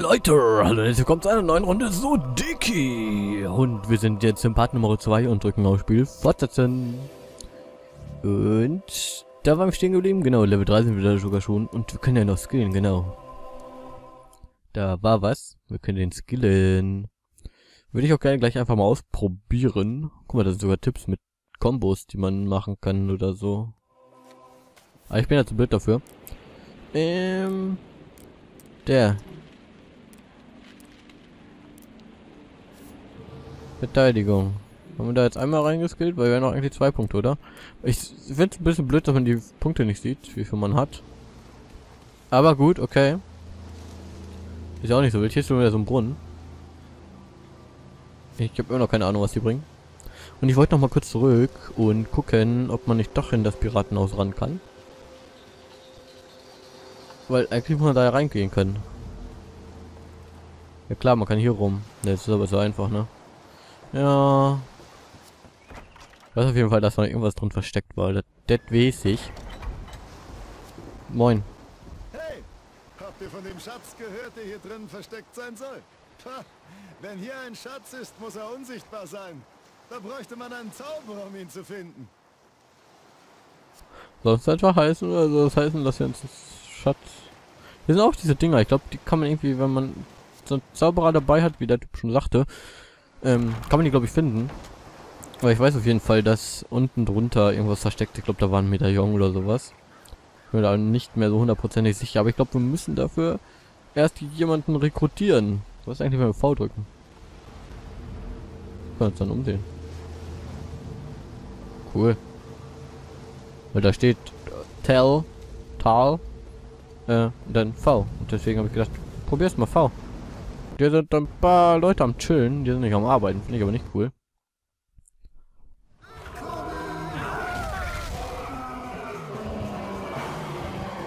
Leute, hallo willkommen zu einer neuen Runde So Dicky. Und wir sind jetzt im Part Nummer 2 und drücken auf Spiel fortsetzen. Und da waren wir stehen geblieben, genau, Level 3 sind wir da sogar schon. Und wir können ja noch skillen, genau. Da war was, wir können den skillen. Würde ich auch gerne gleich einfach mal ausprobieren. Guck mal, da sind sogar Tipps mit Kombos, die man machen kann oder so. Aber ich bin ja zu blöd dafür. Ähm... Der. Verteidigung. Haben wir da jetzt einmal reingeskillt? Weil wir haben noch eigentlich zwei Punkte, oder? Ich finde es ein bisschen blöd, dass man die Punkte nicht sieht, wie viel man hat. Aber gut, okay. Ist ja auch nicht so wild. Hier ist wieder so ein Brunnen. Ich habe immer noch keine Ahnung, was die bringen. Und ich wollte noch mal kurz zurück und gucken, ob man nicht doch in das Piratenhaus ran kann. Weil eigentlich muss man da reingehen können. Ja klar, man kann hier rum. Das ist aber so einfach, ne? Ja. Ich weiß auf jeden Fall, dass noch irgendwas drin versteckt war. Das, das weiß ich. Moin. Hey, habt ihr von dem Schatz gehört, der hier drin versteckt sein soll? Pah, wenn hier ein Schatz ist, muss er unsichtbar sein. Da bräuchte man einen Zauberer, um ihn zu finden. Soll es einfach heißen, oder soll es heißen, dass wir uns Schatz. Hier sind auch diese Dinger. Ich glaube, die kann man irgendwie, wenn man so einen Zauberer dabei hat, wie der Typ schon sagte, ähm, kann man die, glaube ich, finden. Aber ich weiß auf jeden Fall, dass unten drunter irgendwas versteckt. Ich glaube, da war ein Medaillon oder sowas. Ich bin da nicht mehr so hundertprozentig sicher. Aber ich glaube, wir müssen dafür erst jemanden rekrutieren. Was ist eigentlich, wenn wir V drücken? Können uns dann umsehen. Cool. Weil da steht Tell, Tal, äh, dann V. Und deswegen habe ich gedacht, probier's mal V. Hier sind ein paar Leute am Chillen, die sind nicht am Arbeiten, finde ich aber nicht cool.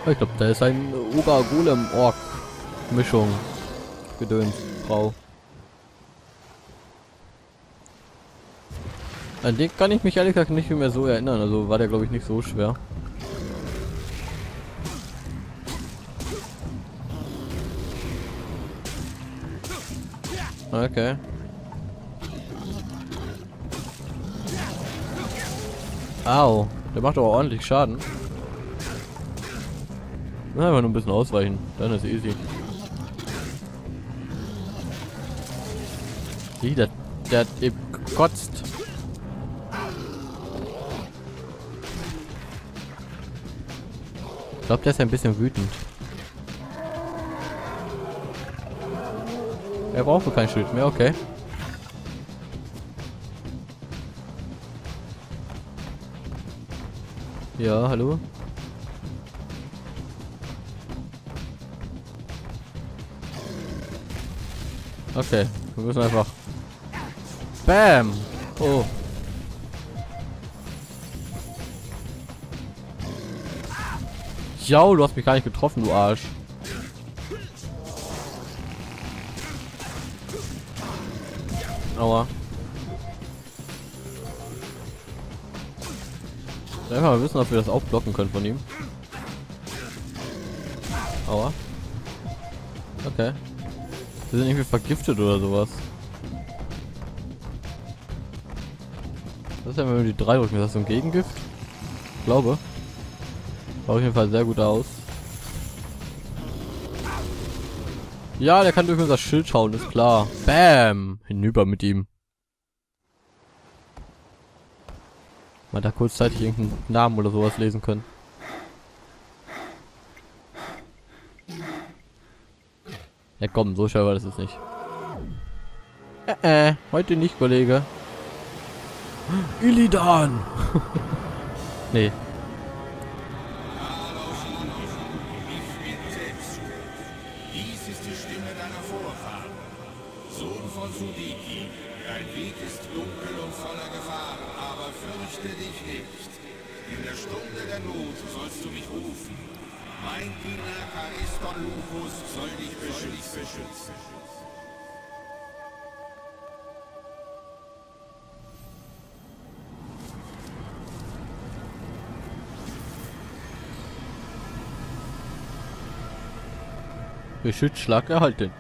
Ich glaube, da ist ein Oger Golem Ork Mischung. Gedöns, Frau. An den kann ich mich ehrlich gesagt nicht mehr so erinnern, also war der glaube ich nicht so schwer. Okay. Au. Der macht aber ordentlich Schaden. Na, einfach nur ein bisschen ausweichen. Dann ist easy. Wie, der, der gekotzt. Ich glaube, der ist ein bisschen wütend. Er braucht kein Schild mehr, okay. Ja, hallo? Okay, wir müssen einfach... Bam! Oh. Ja, du hast mich gar nicht getroffen, du Arsch. Aua. Ich mal wissen, ob wir das auch blocken können von ihm. Aua. Okay. Wir sind irgendwie vergiftet oder sowas. Das ist ja, wenn wir die drei drücken. Ist das so ein Gegengift? Ich glaube. Sieht auf jeden Fall sehr gut aus. Ja, der kann durch unser Schild schauen, ist klar. Bam! Hinüber mit ihm. Mal da kurzzeitig irgendeinen Namen oder sowas lesen können. Ja komm, so schwer war das jetzt nicht. Äh, äh, heute nicht, Kollege. Illidan! nee, Ariston Lupus soll dich beschützen. Beschützschlag erhalten.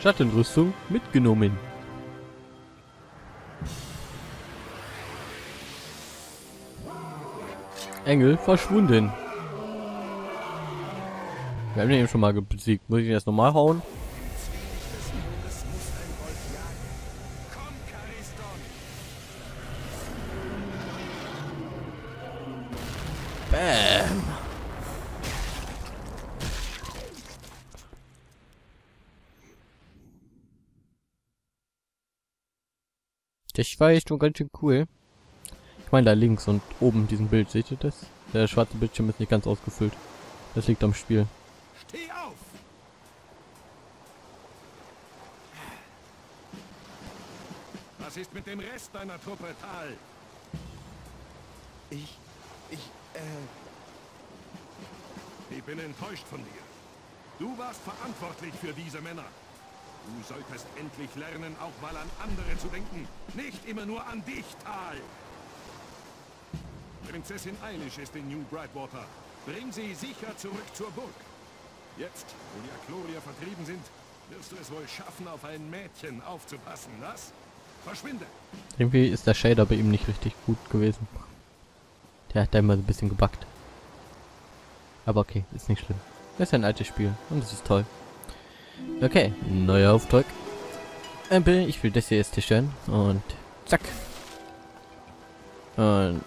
Schattenrüstung mitgenommen. Engel verschwunden. Wir haben den eben schon mal besiegt. Muss ich ihn jetzt nochmal hauen? Bam. Das war echt schon ganz schön cool. Ich meine da links und oben diesen Bild, seht ihr das? Der schwarze Bildschirm ist nicht ganz ausgefüllt. Das liegt am Spiel. Steh auf! Was ist mit dem Rest deiner Truppe, Tal? Ich, ich, äh, Ich bin enttäuscht von dir. Du warst verantwortlich für diese Männer. Du solltest endlich lernen, auch mal an andere zu denken. Nicht immer nur an dich, Tal. Prinzessin Eilish ist in New Brightwater. Bring sie sicher zurück zur Burg. Jetzt, wo die Aklorier vertrieben sind, wirst du es wohl schaffen, auf ein Mädchen aufzupassen, was? Verschwinde! Irgendwie ist der Shader bei ihm nicht richtig gut gewesen. Der hat da immer so ein bisschen gebackt. Aber okay, ist nicht schlimm. Das ist ein altes Spiel und es ist toll. Okay, neuer Auftrag. Ich will das hier jetzt zerstören. Und zack. Und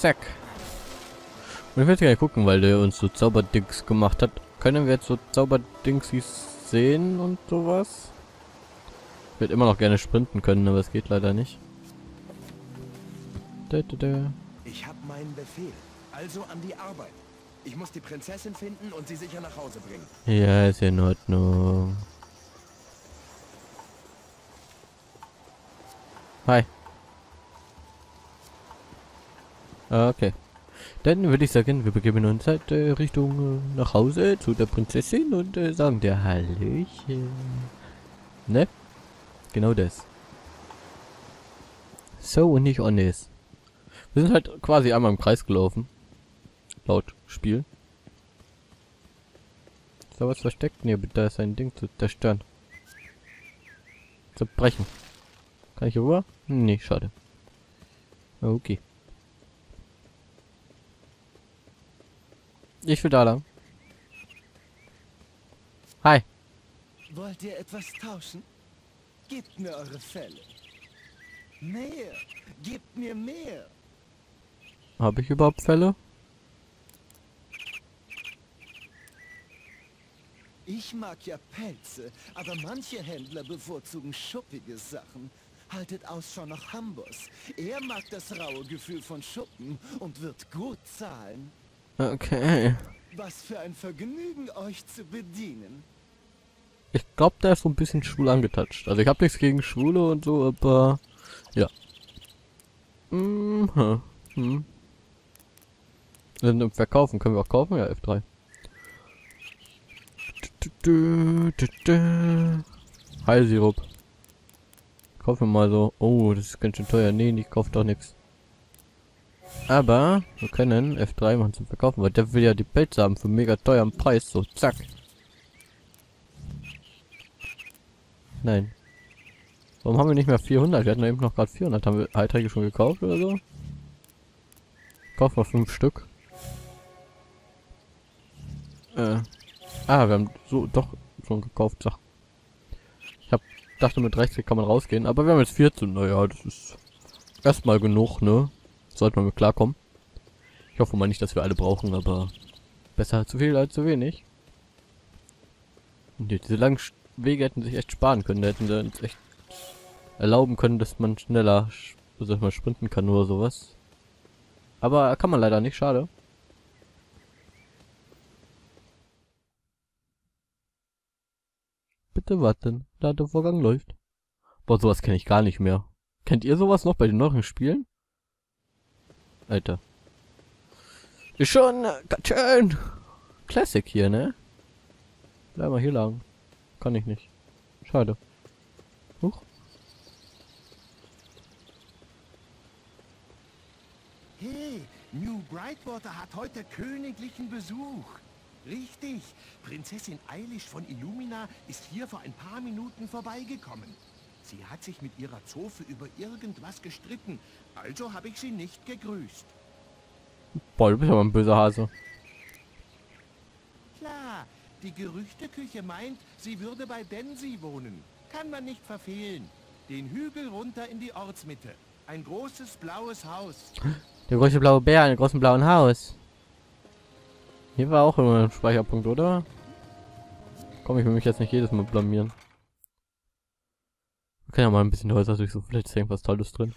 zack. Und ich möchte gerne gucken, weil der uns so Zauberdings gemacht hat. Können wir jetzt so Zauberdingsies sehen und sowas? Ich würde immer noch gerne sprinten können, aber es geht leider nicht. Da, da, da. Ich habe meinen Befehl. Also an die Arbeit. Ich muss die Prinzessin finden und sie sicher nach Hause bringen. Ja, ist in Ordnung. Hi. Okay. Dann würde ich sagen, wir begeben uns halt äh, Richtung äh, nach Hause zu der Prinzessin und äh, sagen der Hallöchen. Ne? Genau das. So und nicht honest. Wir sind halt quasi einmal im Kreis gelaufen. Laut Spiel. Ist da was versteckt? Ne, da ist ein Ding zu zerstören. Zerbrechen. Kann ich hier rüber? Nee, schade. Okay. Ich will da lang. Hi. wollt ihr etwas tauschen? Gebt mir eure Fälle. Mehr. Gebt mir mehr. Habe ich überhaupt Fälle? Ich mag ja Pelze, aber manche Händler bevorzugen schuppige Sachen. Haltet Ausschau nach Hambos. Er mag das raue Gefühl von Schuppen und wird gut zahlen. Okay. Was für ein Vergnügen, euch zu bedienen. Ich glaube, der ist so ein bisschen schwul angetatscht. Also ich habe nichts gegen Schwule und so, aber ja. Mhm. Hm. Sind im Verkaufen können wir auch kaufen? Ja, F3. Heilsirup. Kaufen wir mal so. Oh, das ist ganz schön teuer. Nee, ich kaufe doch nichts. Aber wir können F3 machen zum Verkaufen, weil der will ja die Pelze haben für mega teuren Preis. So, zack. Nein. Warum haben wir nicht mehr 400? Wir hatten eben noch gerade 400. Haben wir Einträge schon gekauft oder so? Kaufen wir fünf Stück. Äh. Ah, wir haben so doch schon gekauft Sachen. Ich hab, dachte mit 60 kann man rausgehen, aber wir haben jetzt 14. Naja, das ist erstmal genug, ne? Sollte man mit klarkommen. Ich hoffe mal nicht, dass wir alle brauchen, aber besser zu viel als zu wenig. Und die- diese langen Wege hätten sich echt sparen können. Da hätten sie uns echt erlauben können, dass man schneller, sch- dass man sprinten kann oder sowas. Aber kann man leider nicht, schade. Bitte warten, da der Vorgang läuft. Boah, sowas kenne ich gar nicht mehr. Kennt ihr sowas noch bei den neuen Spielen? Alter. Ist schon ganz schön Classic hier, ne? Bleib mal hier lang. Kann ich nicht. Schade. Huch. Hey, New Brightwater hat heute königlichen Besuch. Richtig. Prinzessin Eilish von Illumina ist hier vor ein paar Minuten vorbeigekommen. Sie hat sich mit ihrer Zofe über irgendwas gestritten, also habe ich sie nicht gegrüßt. Boah, du bist aber ein böser Hase. Klar, die Gerüchteküche meint, sie würde bei Densi wohnen. Kann man nicht verfehlen. Den Hügel runter in die Ortsmitte. Ein großes blaues Haus. Der große blaue Bär in großen blauen Haus. Hier war auch immer ein Speicherpunkt, oder? Komm, ich will mich jetzt nicht jedes Mal blamieren. Wir können ja mal ein bisschen Häuser durchsuchen, vielleicht ist irgendwas Tolles drin.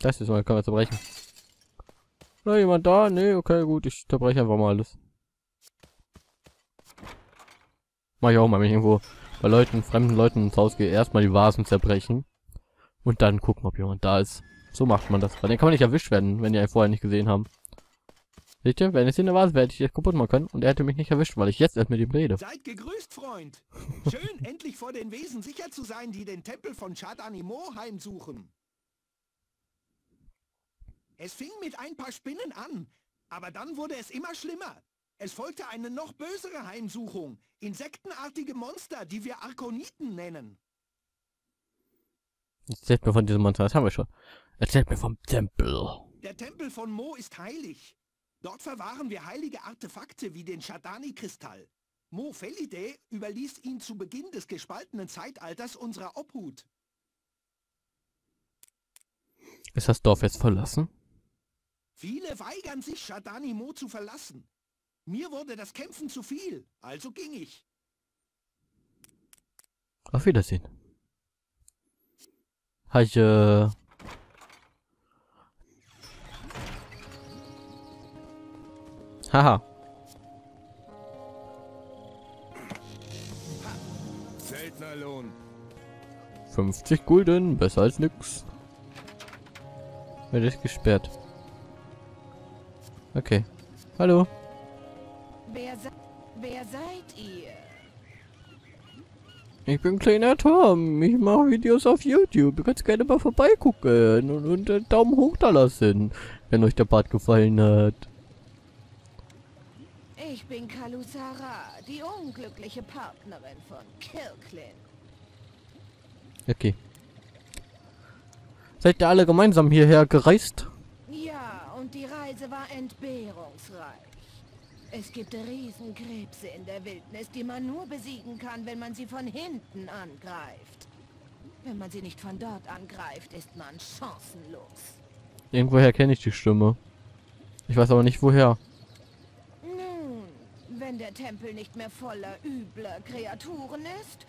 Das ist mal, können wir zerbrechen. Na, jemand da? Nee, okay, gut, ich zerbreche einfach mal alles. Mach ich auch mal, wenn ich irgendwo bei Leuten, fremden Leuten ins Haus gehe, erstmal die Vasen zerbrechen. Und dann gucken, ob jemand da ist. So macht man das. Dann kann man nicht erwischt werden, wenn die einen vorher nicht gesehen haben. Seht ihr, wenn es hier eine Vase wäre, hätte ich jetzt kaputt machen können und er hätte mich nicht erwischt, weil ich jetzt erst mit ihm rede. Seid gegrüßt, Freund. Schön, endlich vor den Wesen sicher zu sein, die den Tempel von Shadanimo heimsuchen. Es fing mit ein paar Spinnen an, aber dann wurde es immer schlimmer. Es folgte eine noch bösere Heimsuchung. Insektenartige Monster, die wir Arkoniten nennen. Erzählt mir von diesem Monster, das haben wir schon. Erzählt mir vom Tempel. Der Tempel von Mo ist heilig. Dort verwahren wir heilige Artefakte wie den Shadani-Kristall. Mo Felide überließ ihn zu Beginn des gespaltenen Zeitalters unserer Obhut. Ist das Dorf jetzt verlassen? Viele weigern sich, Shadani Mo zu verlassen. Mir wurde das Kämpfen zu viel, also ging ich. Auf Wiedersehen. Haje. Haha. Söldnerlohn. 50 Gulden, besser als nix. Wird ist gesperrt. Okay. Hallo. Wer, se wer seid ihr? Ich bin kleiner Tom. Ich mache Videos auf YouTube. Du kannst gerne mal vorbeigucken und, und einen Daumen hoch da lassen, wenn euch der Part gefallen hat. Ich bin Kalusara, die unglückliche Partnerin von Kilklin. Okay. Seid ihr alle gemeinsam hierher gereist? Ja, und die Reise war entbehrungsreich. Es gibt Riesenkrebse in der Wildnis, die man nur besiegen kann, wenn man sie von hinten angreift. Wenn man sie nicht von dort angreift, ist man chancenlos. Irgendwoher kenne ich die Stimme. Ich weiß aber nicht woher. Wenn der Tempel nicht mehr voller übler Kreaturen ist,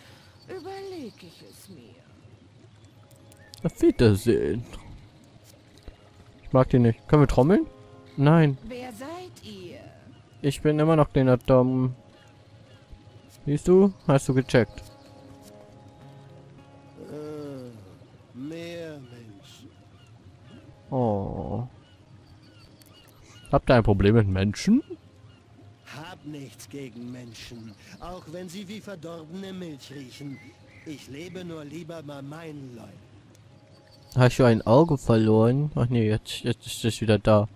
überlege ich es mir. Auf Wiedersehen. Ich mag die nicht. Können wir trommeln? Nein. Wer seid ihr? Ich bin immer noch kleiner Tom. Siehst du? Hast du gecheckt. Mehr Menschen. Oh. Habt ihr ein Problem mit Menschen? Nichts gegen Menschen, auch wenn sie wie verdorbene Milch riechen. Ich lebe nur lieber bei meinen Leuten. Hast du ein Auge verloren? Ach nee, jetzt, jetzt ist es wieder da.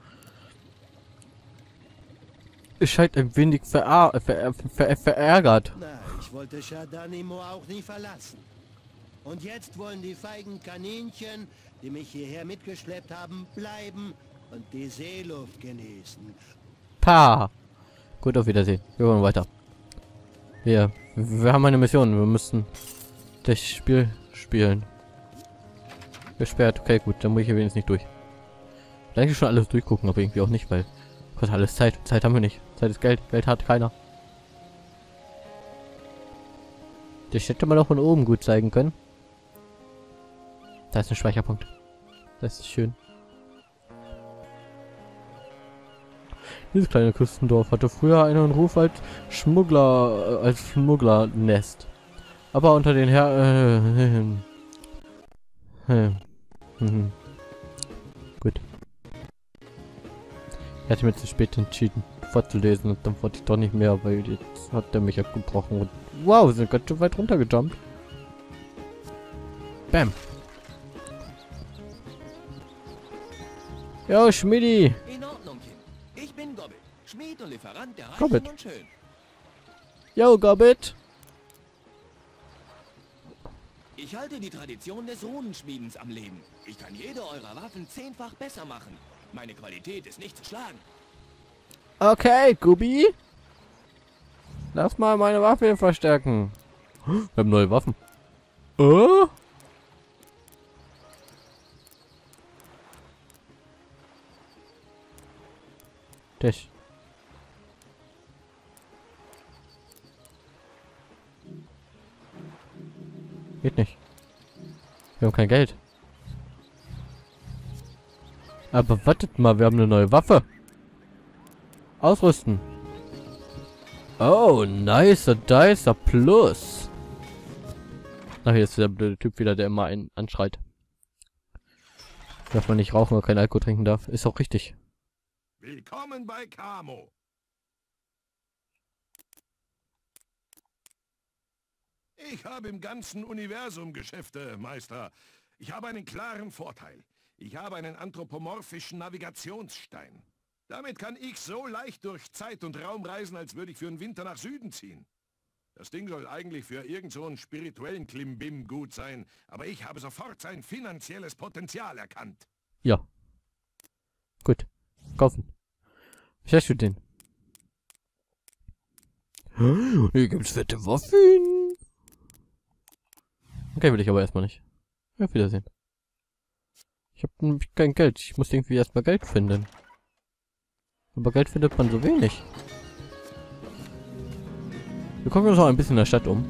Es scheint ein wenig verar ver ver verärgert. Na, ich wollte Shadanimo auch nie verlassen. Und jetzt wollen die feigen Kaninchen, die mich hierher mitgeschleppt haben, bleiben und die Seeluft genießen. Pa! Gut, auf Wiedersehen. Wir wollen weiter. Wir, wir haben eine Mission. Wir müssen das Spiel spielen. Gesperrt. Okay, gut. Dann muss ich hier wenigstens nicht durch. Ich eigentlich schon alles durchgucken, aber irgendwie auch nicht, weil kostet alles Zeit. Zeit haben wir nicht. Zeit ist Geld. Geld hat keiner. Das hätte man doch von oben gut zeigen können. Da ist ein Speicherpunkt. Das ist schön. Dieses kleine Küstendorf hatte früher einen Ruf als Schmuggler, äh, als Schmugglernest. Aber unter den Herr, äh, äh, mhm. Gut. Ich hatte mir zu spät entschieden, vorzulesen und dann wollte ich doch nicht mehr, weil jetzt hat er mich abgebrochen und wow, sind ganz schön weit runtergejumpt. Bam. Jo, Schmidi. Schön. Yo, Gobbit. Ich halte die Tradition des Runenschmiedens am Leben. Ich kann jede eurer Waffen zehnfach besser machen. Meine Qualität ist nicht zu schlagen. Okay, Gubi. Lass mal meine Waffe hier verstärken. Wir haben neue Waffen. Oh? Das. Geht nicht. Wir haben kein Geld. Aber wartet mal, wir haben eine neue Waffe. Ausrüsten. Oh, nicer Dicer Plus. Ach, hier ist der blöde Typ wieder, der immer einen anschreit. Dass man nicht rauchen oder kein Alkohol trinken darf. Ist auch richtig. Willkommen bei Camo. Ich habe im ganzen Universum Geschäfte, Meister. Ich habe einen klaren Vorteil. Ich habe einen anthropomorphischen Navigationsstein. Damit kann ich so leicht durch Zeit und Raum reisen, als würde ich für den Winter nach Süden ziehen. Das Ding soll eigentlich für irgend so einen spirituellen Klimbim gut sein, aber ich habe sofort sein finanzielles Potenzial erkannt. Ja. Gut. Kaufen. Was hast du denn? Hier gibt's fette Waffen. Okay, will ich aber erstmal nicht. Auf Wiedersehen. Ich habe kein Geld. Ich muss irgendwie erstmal Geld finden. Aber Geld findet man so wenig. Wir gucken uns auch ein bisschen in der Stadt um.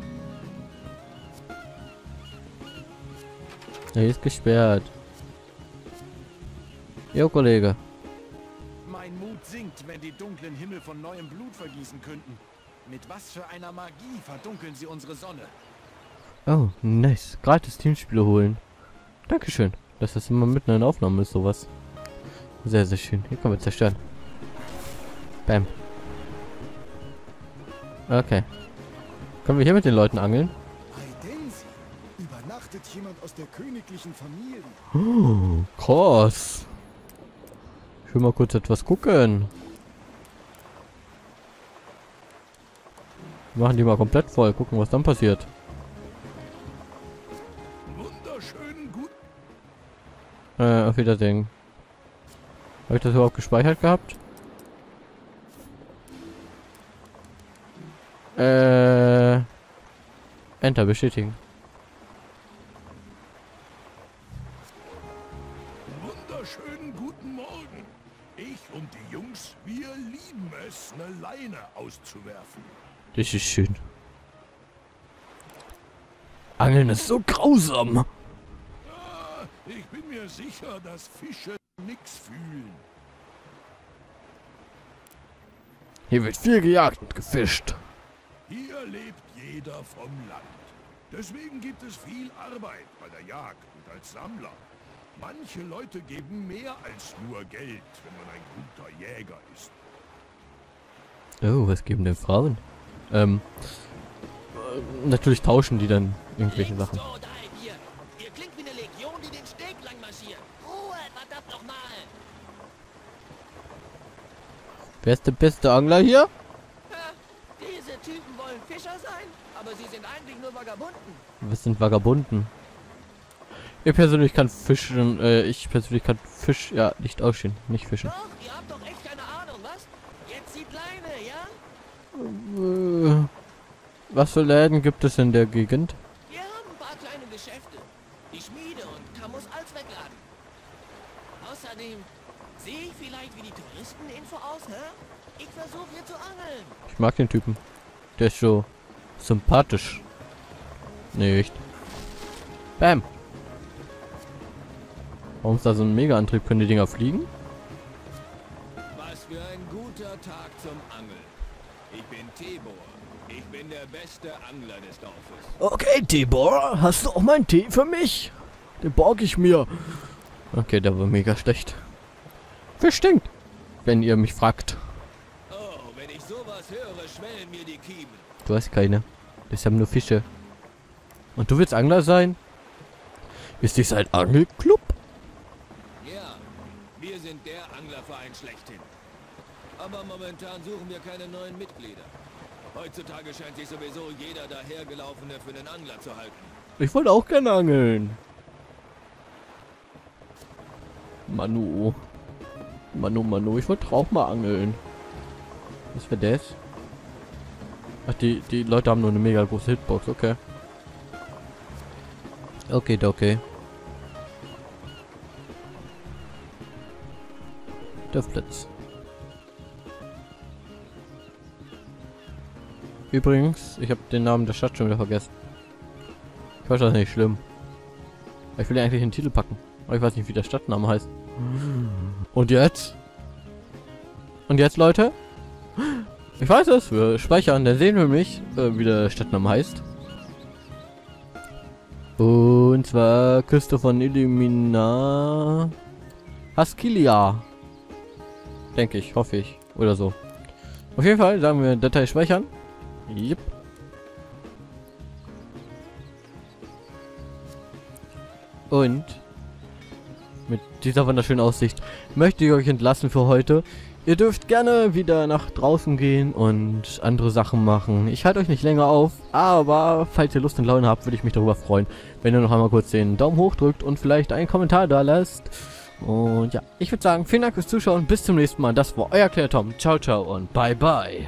Er ist gesperrt. Jo, Kollege. Mein Mut sinkt, wenn die dunklen Himmel von neuem Blut vergießen könnten. Mit was für einer Magie verdunkeln sie unsere Sonne? Oh, nice. Gratis Teamspiele holen. Dankeschön, dass das immer mitten in der Aufnahme ist, sowas. Sehr, sehr schön. Hier können wir zerstören. Bam. Okay. Können wir hier mit den Leuten angeln? Übernachtet jemand aus der königlichen Familie? Oh, krass. Ich will mal kurz etwas gucken. Wir machen die mal komplett voll. Gucken, was dann passiert. Äh, auf Wiedersehen. Habe ich das überhaupt gespeichert gehabt? Äh. Enter bestätigen. Wunderschönen guten Morgen. Ich und die Jungs, wir lieben es, eine Leine auszuwerfen. Das ist schön. Angeln ist so grausam. Mir sicher, dass Fische nix fühlen. Hier wird viel gejagt und gefischt. Hier lebt jeder vom Land. Deswegen gibt es viel Arbeit bei der Jagd und als Sammler. Manche Leute geben mehr als nur Geld, wenn man ein guter Jäger ist. Oh, was geben denn Frauen? Ähm. äh, Natürlich tauschen die dann irgendwelche Sachen. So, da ihr. Ihr klingt wie eine Legion, die den Steg lang marschiert. Ruhe, verdammt nochmal. Wer ist der beste Angler hier? Diese Typen wollen Fischer sein, aber sie sind eigentlich nur Vagabunden. Wir sind Vagabunden. Ich persönlich kann fischen, äh, ich persönlich kann Fisch, ja, nicht ausstehen, nicht fischen. Doch, ihr habt doch echt keine Ahnung, was? Jetzt zieht Leine, ja? Äh, was für Läden gibt es in der Gegend? Wir haben ein paar kleine Geschäfte. Die Schmiede und Camus Allzweckladen. Außerdem, sehe ich vielleicht wie die Touristeninfo aus, hä? Ich versuche hier zu angeln. Ich mag den Typen. Der ist so sympathisch. Nicht. Bam. Warum ist da so ein Mega-Antrieb? Können die Dinger fliegen? Was für ein guter Tag zum Angeln. Ich bin Tebor. Ich bin der beste Angler des Dorfes. Okay, Tibor, hast du auch meinen Tee für mich? Den borg ich mir. Okay, der war mega schlecht. Fisch stinkt, wenn ihr mich fragt. Oh, wenn ich sowas höre, schwellen mir die Kiemen. Du hast keine. Das haben nur Fische. Und du willst Angler sein? Ist dies ein Angelclub? Ja, wir sind der Anglerverein schlechthin. Aber momentan suchen wir keine neuen Mitglieder. Heutzutage scheint sich sowieso jeder dahergelaufene für einen Angler zu halten. Ich wollte auch gerne angeln. Manu. Manu, Manu, ich wollte auch mal angeln. Was wäre das? Ach, die, die Leute haben nur eine mega große Hitbox, okay. Okay, okay. Dörfplatz. Übrigens, ich habe den Namen der Stadt schon wieder vergessen. Ich weiß, das nicht schlimm. Ich will ja eigentlich einen Titel packen. Aber ich weiß nicht, wie der Stadtname heißt. Und jetzt? Und jetzt, Leute? Ich weiß es. Wir speichern. Dann sehen wir mich, äh, wie der Stadtname heißt. Und zwar Küste von Illumina... Haskilia. Denke ich, hoffe ich. Oder so. Auf jeden Fall sagen wir Datei speichern. Yep. Und mit dieser wunderschönen Aussicht möchte ich euch entlassen für heute. Ihr dürft gerne wieder nach draußen gehen und andere Sachen machen. Ich halte euch nicht länger auf, aber falls ihr Lust und Laune habt, würde ich mich darüber freuen, wenn ihr noch einmal kurz den Daumen hoch drückt und vielleicht einen Kommentar da lasst. Und ja, ich würde sagen, vielen Dank fürs Zuschauen, bis zum nächsten Mal. Das war euer Claire Tom. Ciao, ciao und bye, bye.